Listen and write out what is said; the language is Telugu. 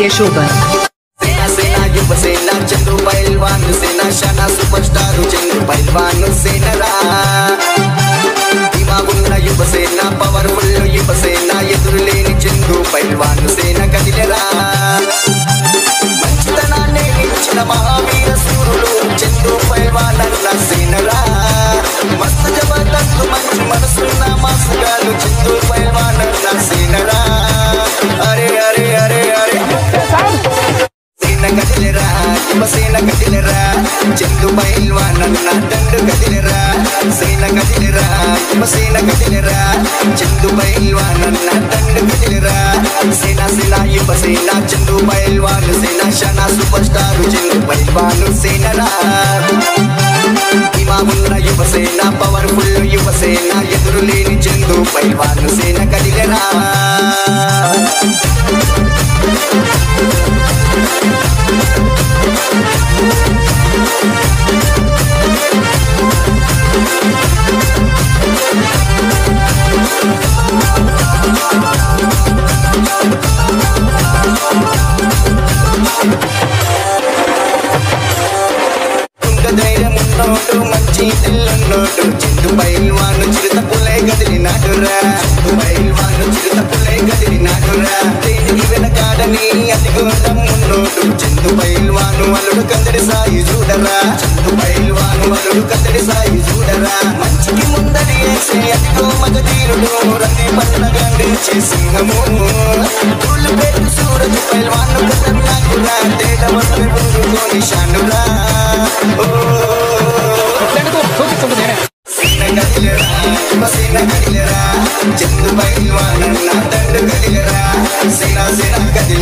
DJ Shobhan. సేన యువ పైల్వాన్ షనా సూపర్ స్టార్ చంద్రు పైల్వాన్ సేనరా దిమాగున్న యువ సేన పవర్ఫుల్ యువ సేన ఎదురు లేని పైల్వాన్ సేన కదిలరా మంచితనాన్ని ఇచ్చిన మహావీర సూరులు చందు పైల్వాన్ అన్న సేనరా సేన కదిలిరా? చందు బయల్వా నన్న దండు కదిలిరా? సేన కదిలిరా? యువ సేన కదిలిరా? చందు బయల్వా నన్న దండు కదిలిరా? సేన సేన యువ సేన చందు పైల్వాన్ సేన శన సూపర్ స్టార్ చందు బయల్వాను సేనరా ఉన్న యువసేన పవర్ఫుల్ యువసేన ఎదురు లేని చందు పైల్వాన్ సేన ధైర్యం ఉన్నోడు మంచి తెల్లున్నోడు చిందు బయల్వాను చిరుత పులే గదిలినాడురా చిందు బయల్వాను చిరుత పులే గదిలినాడురా దేనికి వెనకాడని అతి గుండం ఉన్నోడు చిందు బయల్వాను అల్లుడు కదడి సాయి చూడరా చిందు బయల్వాను అల్లుడు కదడి సాయి చూడరా మంచికి ముందడి వేసే అతిగో మగ తీరుడు రతి గండి సింహము పూలు పేరు సూరజ్ పైల్వాను కదన్నాకురా తేట వస్తే ఊరుకోని ఓ కదిలరా మసీన కదిలరా చందు పైల్వాన్ నా తండ్రి కదిలరా సేనా సేనా కదిలే